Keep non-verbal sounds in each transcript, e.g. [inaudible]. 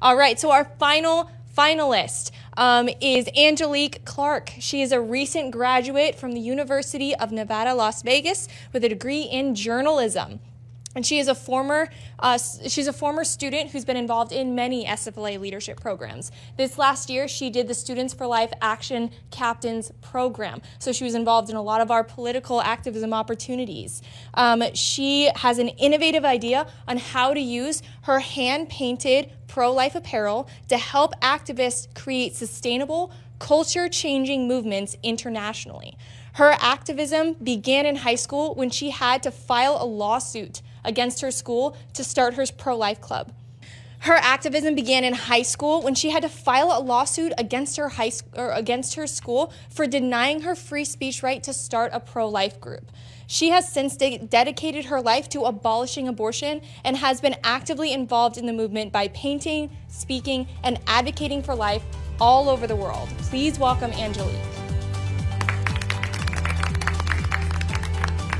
All right, so our final finalist um, is Angelique Clark. She is a recent graduate from the University of Nevada, Las Vegas with a degree in journalism. And she is a former uh, she's a former student who's been involved in many SFLA leadership programs. This last year, she did the Students for Life Action Captains program. So she was involved in a lot of our political activism opportunities. Um, she has an innovative idea on how to use her hand painted pro life apparel to help activists create sustainable, culture changing movements internationally. Her activism began in high school when she had to file a lawsuit against her school to start her pro life club. Her activism began in high school when she had to file a lawsuit against her high or against her school for denying her free speech right to start a pro-life group. She has since de dedicated her life to abolishing abortion and has been actively involved in the movement by painting, speaking, and advocating for life all over the world. Please welcome Angelique.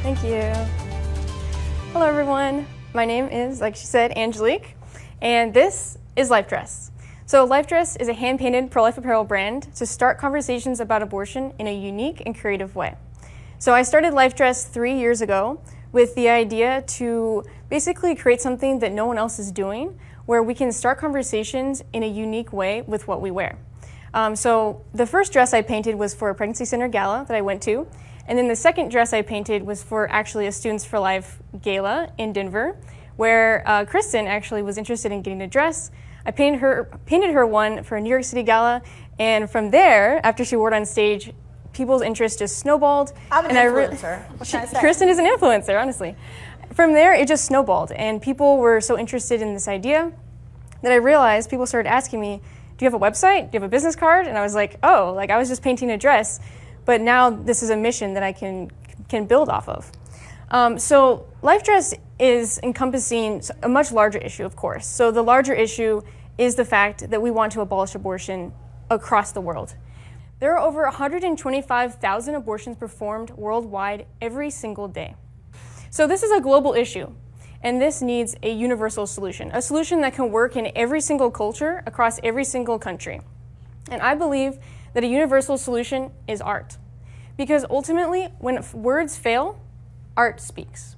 Thank you. Hello everyone, my name is, like she said, Angelique, and this is Life Dress. So Life Dress is a hand-painted pro-life apparel brand to start conversations about abortion in a unique and creative way. So I started Life Dress three years ago with the idea to basically create something that no one else is doing, where we can start conversations in a unique way with what we wear. Um, so the first dress I painted was for a pregnancy center gala that I went to, and then the second dress I painted was for actually a Students for Life gala in Denver, where uh, Kristan actually was interested in getting a dress. I painted her, painted her one for a New York City gala, and from there, after she wore it on stage, people's interest just snowballed. I'm an and influencer. I what can I say? Kristan is an influencer, honestly. From there, it just snowballed, and people were so interested in this idea that I realized people started asking me, "Do you have a website? Do you have a business card?" And I was like, "Oh, like I was just painting a dress." But now this is a mission that I can, can build off of. Um, so Life Dress is encompassing a much larger issue, of course. So the larger issue is the fact that we want to abolish abortion across the world. There are over 125,000 abortions performed worldwide every single day. So this is a global issue, and this needs a universal solution, a solution that can work in every single culture across every single country. And I believe that a universal solution is art. Because ultimately, when words fail, art speaks.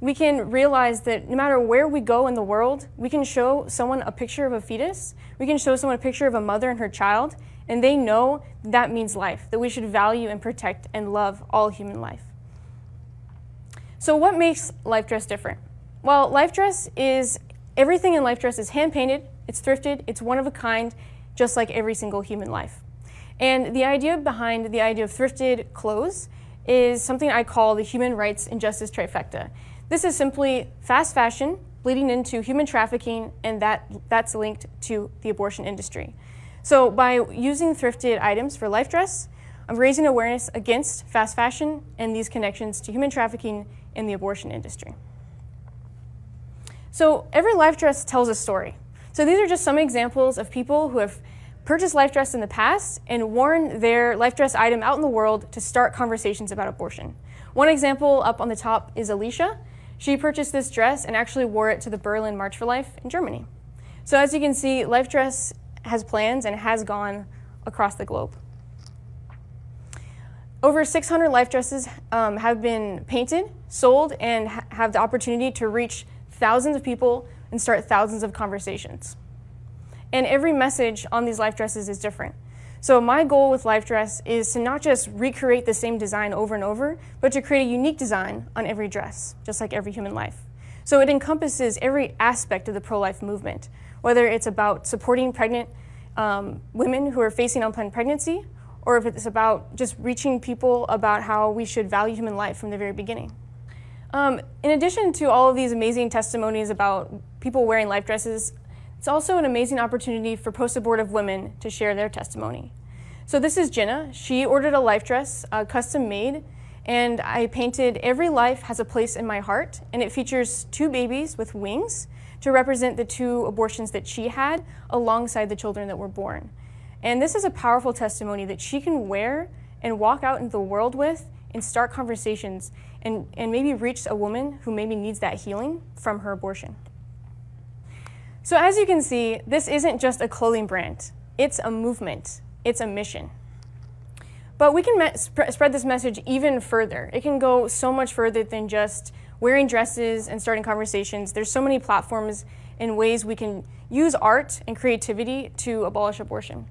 We can realize that no matter where we go in the world, we can show someone a picture of a fetus, we can show someone a picture of a mother and her child, and they know that means life, that we should value and protect and love all human life. So, what makes Life Dress different? Well, Life Dress is everything in Life Dress is hand painted, it's thrifted, it's one of a kind, just like every single human life. And the idea behind the idea of thrifted clothes is something I call the human rights injustice trifecta. This is simply fast fashion bleeding into human trafficking, and that, that's linked to the abortion industry. So by using thrifted items for life dress, I'm raising awareness against fast fashion and these connections to human trafficking in the abortion industry. So every life dress tells a story. So these are just some examples of people who have purchased life dress in the past and worn their life dress item out in the world to start conversations about abortion. One example up on the top is Alicia. She purchased this dress and actually wore it to the Berlin March for Life in Germany. So as you can see, Life Dress has plans and has gone across the globe. Over 600 life dresses um, have been painted, sold, and ha have the opportunity to reach thousands of people and start thousands of conversations. And every message on these life dresses is different. So my goal with Life Dress is to not just recreate the same design over and over, but to create a unique design on every dress, just like every human life. So it encompasses every aspect of the pro-life movement, whether it's about supporting pregnant um, women who are facing unplanned pregnancy, or if it's about just reaching people about how we should value human life from the very beginning. Um, in addition to all of these amazing testimonies about people wearing life dresses, it's also an amazing opportunity for post-abortive women to share their testimony. So this is Jenna. She ordered a life dress, uh, custom made, and I painted Every Life Has a Place in My Heart, and it features two babies with wings to represent the two abortions that she had alongside the children that were born. And this is a powerful testimony that she can wear and walk out into the world with and start conversations and, and maybe reach a woman who maybe needs that healing from her abortion. So as you can see, this isn't just a clothing brand. It's a movement. It's a mission. But we can sp spread this message even further. It can go so much further than just wearing dresses and starting conversations. There's so many platforms and ways we can use art and creativity to abolish abortion.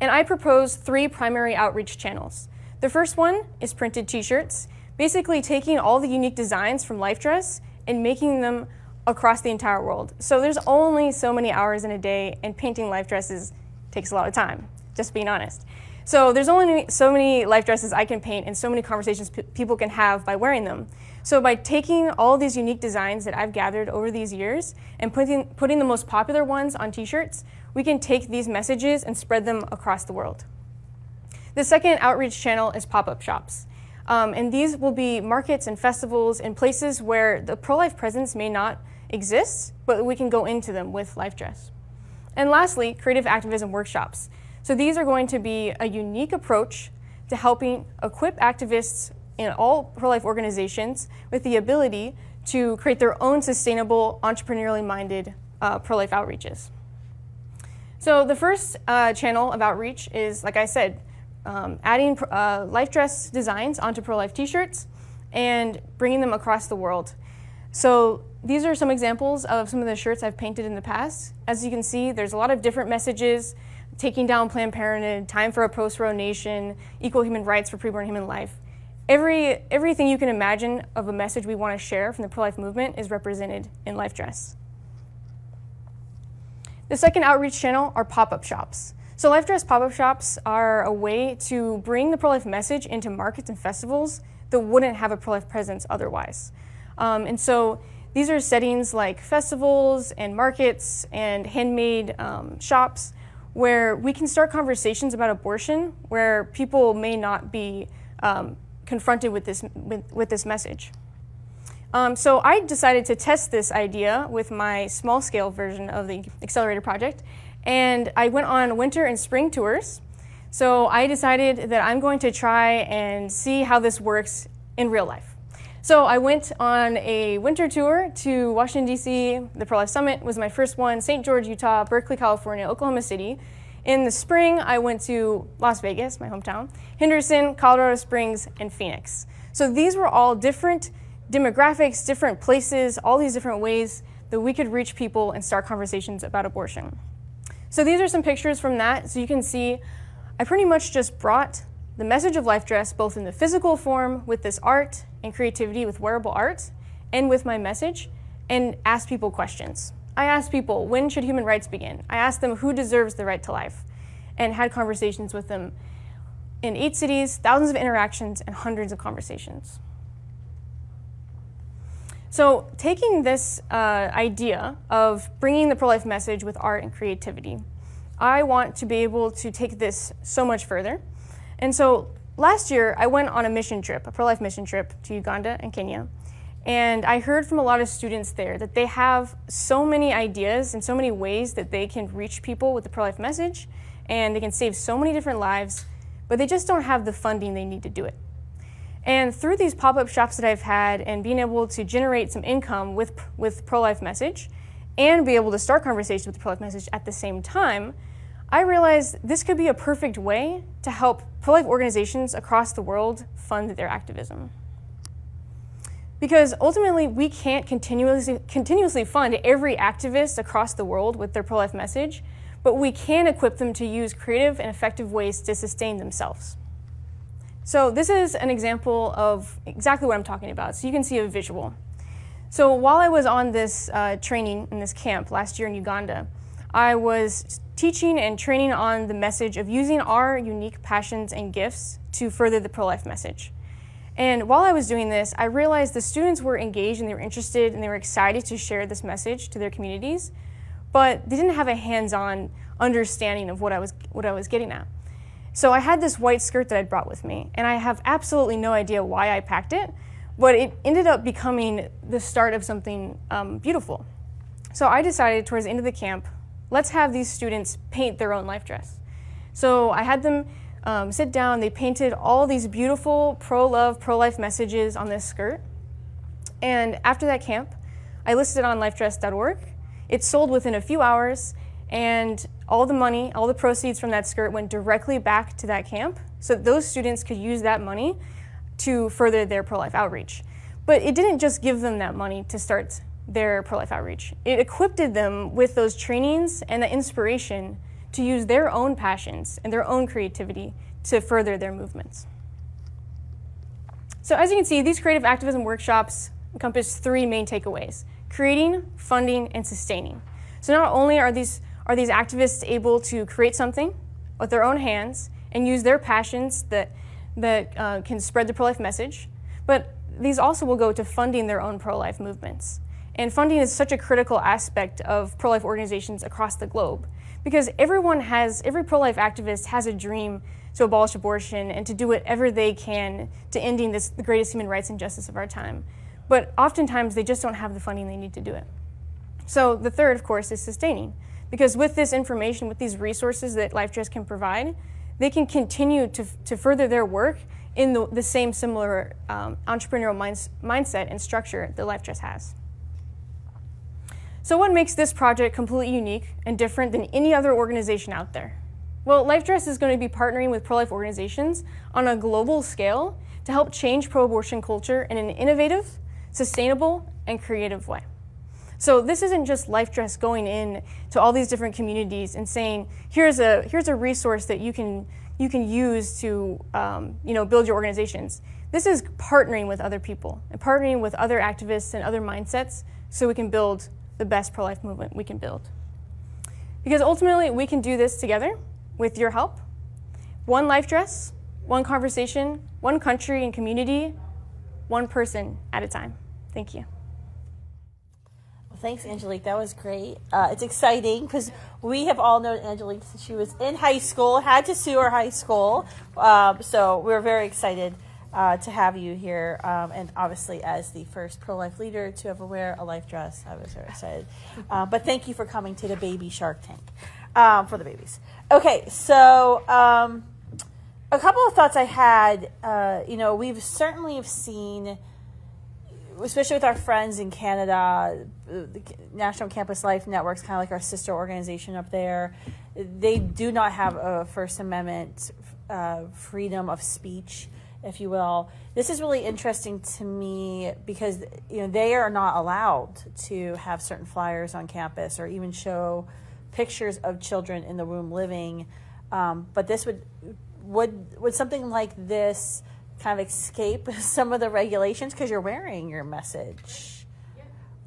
And I propose three primary outreach channels. The first one is printed t-shirts, basically taking all the unique designs from LifeDress and making them across the entire world. So there's only so many hours in a day and painting life dresses takes a lot of time, just being honest. So there's only so many life dresses I can paint and so many conversations people can have by wearing them. So by taking all these unique designs that I've gathered over these years and putting, putting the most popular ones on t-shirts, we can take these messages and spread them across the world. The second outreach channel is pop-up shops. Um, and these will be markets and festivals and places where the pro-life presence may not exist, but we can go into them with LifeDress. And lastly, creative activism workshops. So these are going to be a unique approach to helping equip activists in all pro-life organizations with the ability to create their own sustainable, entrepreneurially minded uh, pro-life outreaches. So the first uh, channel of outreach is, like I said, um, adding uh, life dress designs onto pro-life t-shirts and bringing them across the world. So these are some examples of some of the shirts I've painted in the past. As you can see, there's a lot of different messages, taking down Planned Parenthood, time for a post-Roe nation, equal human rights for preborn human life. Every, everything you can imagine of a message we want to share from the pro-life movement is represented in Life Dress. The second outreach channel are pop-up shops. So Life Dress pop-up shops are a way to bring the pro-life message into markets and festivals that wouldn't have a pro-life presence otherwise. Um, and so these are settings like festivals and markets and handmade um, shops where we can start conversations about abortion where people may not be um, confronted with this, with, with this message. Um, so I decided to test this idea with my small scale version of the Accelerator project and I went on winter and spring tours. So I decided that I'm going to try and see how this works in real life. So I went on a winter tour to Washington, D.C. The Pro Life Summit was my first one, St. George, Utah, Berkeley, California, Oklahoma City. In the spring, I went to Las Vegas, my hometown, Henderson, Colorado Springs, and Phoenix. So these were all different demographics, different places, all these different ways that we could reach people and start conversations about abortion. So these are some pictures from that. So you can see I pretty much just brought the message of Life Dress both in the physical form with this art and creativity with wearable art and with my message and ask people questions. I asked people, when should human rights begin? I asked them who deserves the right to life and had conversations with them in eight cities, thousands of interactions, and hundreds of conversations. So taking this uh, idea of bringing the pro-life message with art and creativity, I want to be able to take this so much further. And so last year, I went on a mission trip, a pro-life mission trip to Uganda and Kenya. And I heard from a lot of students there that they have so many ideas and so many ways that they can reach people with the pro-life message, and they can save so many different lives, but they just don't have the funding they need to do it. And through these pop-up shops that I've had and being able to generate some income with, with pro-life message and be able to start conversations with the pro-life message at the same time, I realized this could be a perfect way to help pro-life organizations across the world fund their activism. Because ultimately, we can't continuously, continuously fund every activist across the world with their pro-life message, but we can equip them to use creative and effective ways to sustain themselves. So this is an example of exactly what I'm talking about. So you can see a visual. So while I was on this uh, training in this camp last year in Uganda, I was teaching and training on the message of using our unique passions and gifts to further the pro-life message. And while I was doing this, I realized the students were engaged and they were interested and they were excited to share this message to their communities, but they didn't have a hands-on understanding of what I was, what I was getting at. So I had this white skirt that I'd brought with me, and I have absolutely no idea why I packed it, but it ended up becoming the start of something um, beautiful. So I decided towards the end of the camp, let's have these students paint their own life dress. So I had them um, sit down, they painted all these beautiful pro-love, pro-life messages on this skirt. And after that camp, I listed it on lifedress.org, It sold within a few hours, and all the money, all the proceeds from that skirt went directly back to that camp. So those students could use that money to further their pro life outreach. But it didn't just give them that money to start their pro life outreach, it equipped them with those trainings and the inspiration to use their own passions and their own creativity to further their movements. So, as you can see, these creative activism workshops encompass three main takeaways creating, funding, and sustaining. So, not only are these, are these activists able to create something with their own hands and use their passions that, that uh, can spread the pro life message, but these also will go to funding their own pro life movements. And funding is such a critical aspect of pro life organizations across the globe because everyone has, every pro life activist has a dream to abolish abortion and to do whatever they can to ending this, the greatest human rights injustice of our time. But oftentimes they just don't have the funding they need to do it. So the third, of course, is sustaining. Because with this information, with these resources that LifeDress can provide, they can continue to, to further their work in the, the same similar um, entrepreneurial minds, mindset and structure that LifeDress has. So what makes this project completely unique and different than any other organization out there? Well, LifeDress is going to be partnering with pro-life organizations on a global scale to help change pro-abortion culture in an innovative, sustainable, and creative way. So this isn't just LifeDress going in to all these different communities and saying, here's a, here's a resource that you can you can use to um, you know, build your organizations. This is partnering with other people and partnering with other activists and other mindsets so we can build the best pro life movement we can build. Because ultimately, we can do this together with your help. One life dress, one conversation, one country and community, one person at a time. Thank you. Well, Thanks, Angelique. That was great. Uh, it's exciting because we have all known Angelique since she was in high school, had to sue her high school. Um, so we're very excited uh, to have you here. Um, and obviously, as the first pro life leader to ever wear a life dress, I was very excited. Uh, [laughs] but thank you for coming to the baby Shark Tank um, for the babies. Okay, so um, a couple of thoughts I had. Uh, you know, we've certainly have seen especially with our friends in Canada, the National Campus Life Network's kind of like our sister organization up there. They do not have a First Amendment uh, freedom of speech, if you will. This is really interesting to me because you know they are not allowed to have certain flyers on campus or even show pictures of children in the womb living. Um, but this would would would something like this kind of escape [laughs] some of the regulations because you're wearing your message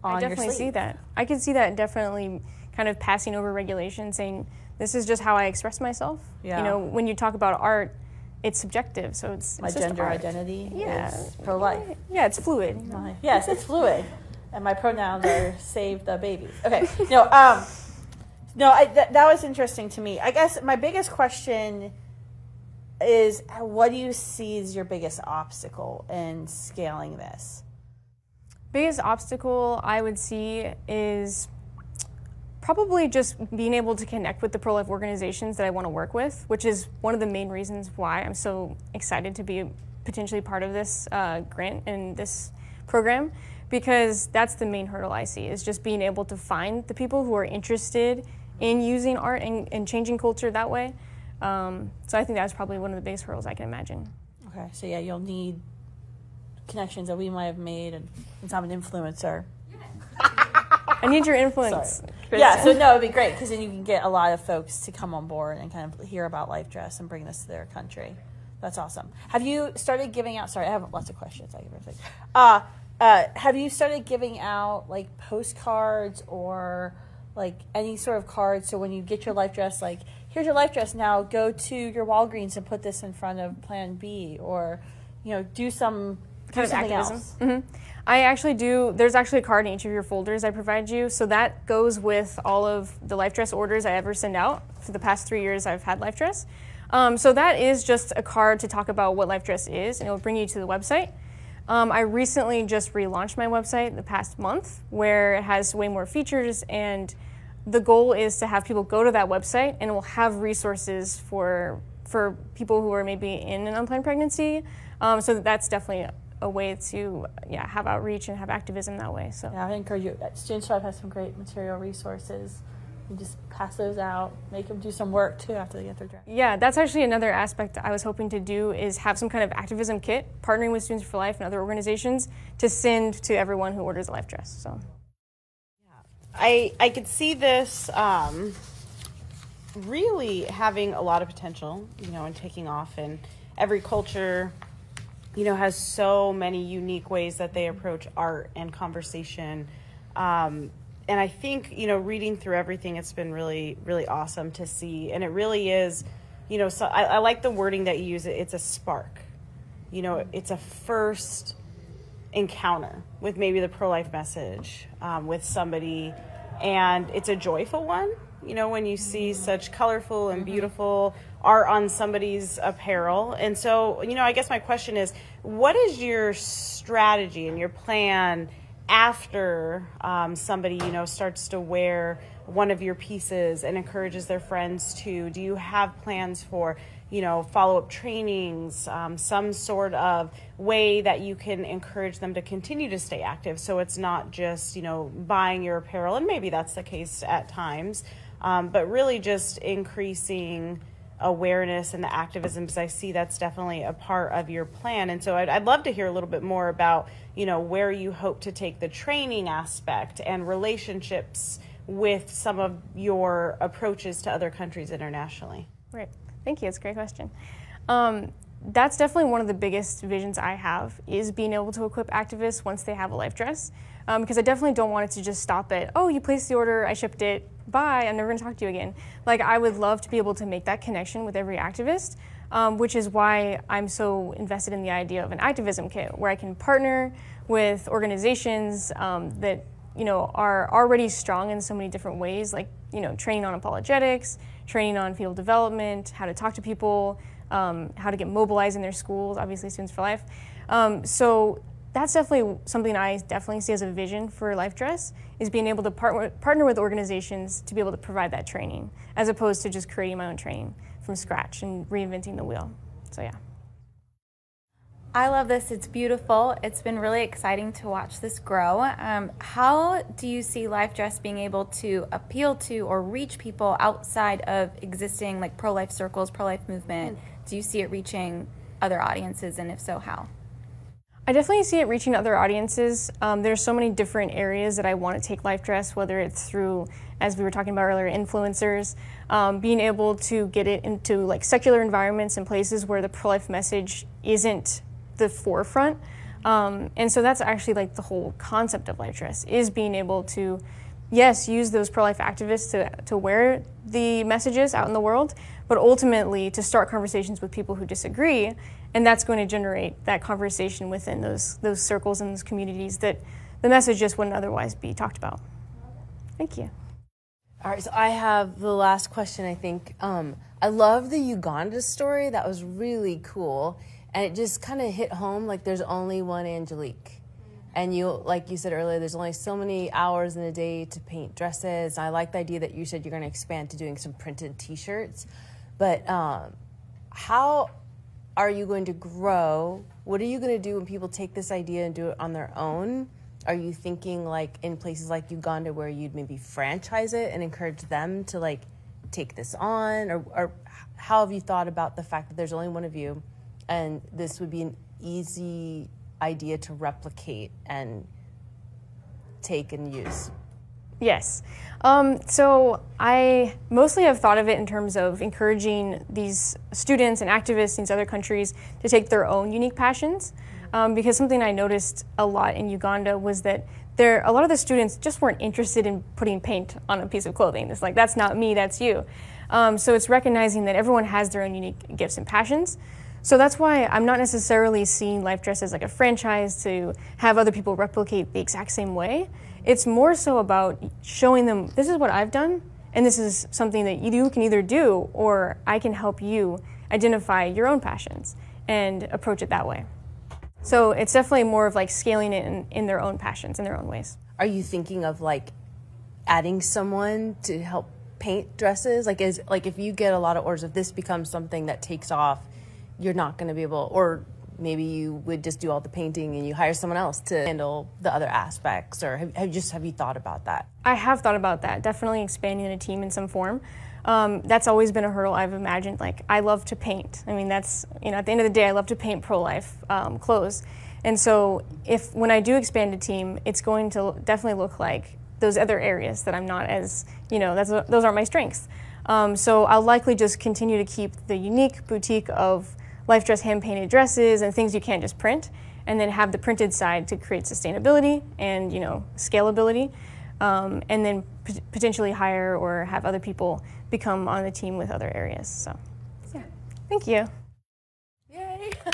I definitely see that. I can see that definitely kind of passing over regulation, saying this is just how I express myself. Yeah. You know, when you talk about art, it's subjective, so it's, my it's gender identity yeah. pro life. Yeah, it's fluid. [laughs] yes, it's fluid, and my pronouns are save the babies. Okay, no, um, no, I, th- that was interesting to me. I guess my biggest question is what do you see as your biggest obstacle in scaling this? Biggest obstacle I would see is probably just being able to connect with the pro life organizations that I want to work with, which is one of the main reasons why I'm so excited to be potentially part of this uh, grant and this program because that's the main hurdle I see is just being able to find the people who are interested in using art and, and changing culture that way. Um, so I think that's probably one of the biggest hurdles I can imagine. Okay, so yeah, you'll need connections that we might have made, and since I'm an influencer. [laughs] I need your influence. Yeah, so [laughs] no, it'd be great because then you can get a lot of folks to come on board and kind of hear about Life Dress and bring this to their country. That's awesome. Have you started giving out? Sorry, I have lots of questions. I give uh, uh, have you started giving out like postcards or like any sort of cards? So when you get your life dress, like here's your life dress now go to your walgreens and put this in front of plan b or you know do some kind of activism. mm-hmm. i actually do there's actually a card in each of your folders i provide you. So that goes with all of the life dress orders i ever send out for the past three years i've had life dress. Um, so that is just a card to talk about what life dress is and it will bring you to the website. Um, I recently just relaunched my website the past month where it has way more features and the goal is to have people go to that website and we'll have resources for for people who are maybe in an unplanned pregnancy. Um, so that's definitely a way to yeah have outreach and have activism that way. So Yeah, I encourage you. Students Life has some great material resources. You just pass those out, make them do some work too after they get their draft. Yeah, that's actually another aspect I was hoping to do is have some kind of activism kit, partnering with Students for Life and other organizations to send to everyone who orders a life dress. So I I could see this um, really having a lot of potential, you know, and taking off. in every culture, you know, has so many unique ways that they approach art and conversation. Um, and I think you know, reading through everything, it's been really really awesome to see. And it really is, you know, so I, I like the wording that you use. It's a spark. You know, it's a first encounter with maybe the pro life message um, with somebody, and it's a joyful one. You know, when you see such colorful and beautiful art on somebody's apparel. And so, you know, I guess my question is what is your strategy and your plan after um, somebody, you know, starts to wear one of your pieces and encourages their friends to? Do you have plans for? you know, follow up trainings, um, some sort of way that you can encourage them to continue to stay active. So it's not just, you know, buying your apparel, and maybe that's the case at times, um, but really just increasing awareness and the activism because I see that's definitely a part of your plan. And so I'd, I'd love to hear a little bit more about, you know, where you hope to take the training aspect and relationships with some of your approaches to other countries internationally. Right. Thank you. It's a great question. Um, that's definitely one of the biggest visions I have is being able to equip activists once they have a life dress. Um, because I definitely don't want it to just stop at, oh, you placed the order, I shipped it, bye, I'm never going to talk to you again. Like, I would love to be able to make that connection with every activist, um, which is why I'm so invested in the idea of an activism kit where I can partner with organizations um, that you know are already strong in so many different ways, like you know training on apologetics, training on field development, how to talk to people, um, how to get mobilized in their schools, obviously Students for Life. Um, so that's definitely something I definitely see as a vision for Life Dress is being able to part- partner with organizations to be able to provide that training, as opposed to just creating my own training from scratch and reinventing the wheel. So yeah. I love this. It's beautiful. It's been really exciting to watch this grow. Um, how do you see Life Dress being able to appeal to or reach people outside of existing like pro life circles, pro life movement? Do you see it reaching other audiences, and if so, how? I definitely see it reaching other audiences. Um, there's so many different areas that I want to take Life Dress, whether it's through, as we were talking about earlier, influencers, um, being able to get it into like secular environments and places where the pro life message isn't the forefront. Um, and so that's actually like the whole concept of Life Dress is being able to, yes, use those pro life activists to, to wear the messages out in the world, but ultimately to start conversations with people who disagree. And that's going to generate that conversation within those, those circles and those communities that the message just wouldn't otherwise be talked about. Thank you. All right, so I have the last question, I think. Um, I love the Uganda story. That was really cool. And it just kind of hit home like there's only one Angelique. And you, like you said earlier, there's only so many hours in a day to paint dresses. I like the idea that you said you're going to expand to doing some printed t shirts. But um, how are you going to grow? What are you going to do when people take this idea and do it on their own? Are you thinking like in places like Uganda where you'd maybe franchise it and encourage them to like take this on? Or, or how have you thought about the fact that there's only one of you and this would be an easy idea to replicate and take and use? Yes. Um, so I mostly have thought of it in terms of encouraging these students and activists in these other countries to take their own unique passions. Um, because something I noticed a lot in Uganda was that there a lot of the students just weren't interested in putting paint on a piece of clothing. It's like that's not me, that's you. Um, so it's recognizing that everyone has their own unique gifts and passions. So that's why I'm not necessarily seeing Life Dress as like a franchise to have other people replicate the exact same way. It's more so about showing them this is what I've done, and this is something that you can either do or I can help you identify your own passions and approach it that way. So it's definitely more of like scaling it in, in their own passions, in their own ways. Are you thinking of like adding someone to help paint dresses? Like, is like if you get a lot of orders, if this becomes something that takes off, you're not going to be able, or maybe you would just do all the painting and you hire someone else to handle the other aspects, or have, have just have you thought about that? I have thought about that. Definitely expanding a team in some form. Um, that's always been a hurdle I've imagined. Like I love to paint. I mean, that's you know, at the end of the day, I love to paint pro-life um, clothes. And so, if when I do expand a team, it's going to definitely look like those other areas that I'm not as you know, that's those aren't my strengths. Um, so I'll likely just continue to keep the unique boutique of life dress hand painted dresses and things you can't just print, and then have the printed side to create sustainability and you know scalability, um, and then p- potentially hire or have other people become on the team with other areas. So, yeah, thank you. Yay! [laughs]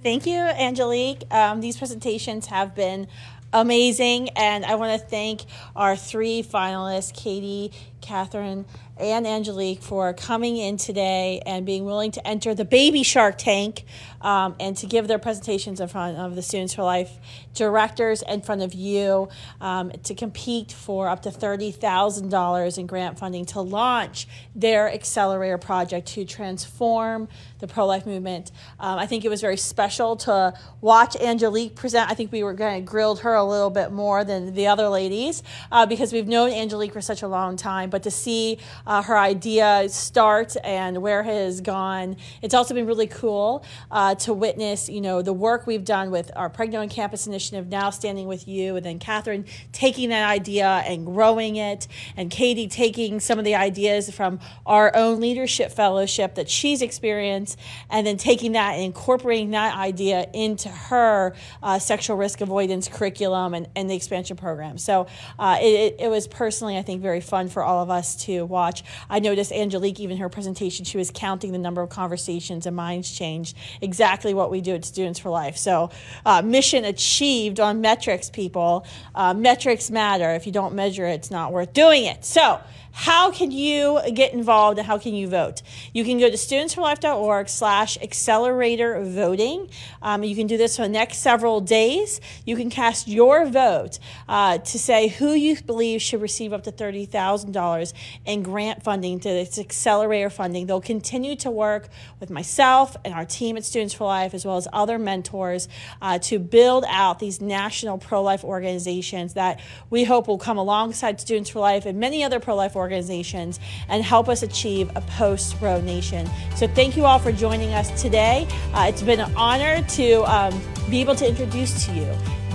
Thank you, Angelique. Um, these presentations have been amazing, and I want to thank our three finalists, Katie, Catherine, and Angelique for coming in today and being willing to enter the baby Shark Tank um, and to give their presentations in front of the Students for Life directors in front of you um, to compete for up to $30,000 in grant funding to launch their accelerator project to transform the pro life movement. Um, I think it was very special to watch Angelique present. I think we were going to grilled her a little bit more than the other ladies uh, because we've known Angelique for such a long time, but to see uh, her idea start and where it has gone. It's also been really cool uh, to witness, you know, the work we've done with our Pregnant on Campus initiative, now standing with you, and then Catherine taking that idea and growing it, and Katie taking some of the ideas from our own leadership fellowship that she's experienced, and then taking that and incorporating that idea into her uh, sexual risk avoidance curriculum and, and the expansion program. So uh, it, it was personally, I think, very fun for all of us to watch. I noticed Angelique, even her presentation, she was counting the number of conversations and minds changed. Exactly what we do at Students for Life. So, uh, mission achieved on metrics, people. Uh, metrics matter. If you don't measure it, it's not worth doing it. So, how can you get involved and how can you vote? You can go to studentsforlife.org slash accelerator voting. Um, you can do this for the next several days. You can cast your vote uh, to say who you believe should receive up to $30,000 in grant funding to this accelerator funding. They'll continue to work with myself and our team at Students for Life as well as other mentors uh, to build out these national pro-life organizations that we hope will come alongside Students for Life and many other pro-life organizations organizations and help us achieve a post Roe nation. So thank you all for joining us today. Uh, it's been an honor to um, be able to introduce to you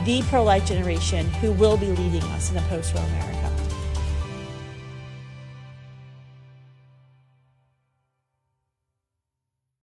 the pro life generation who will be leading us in a post Roe America.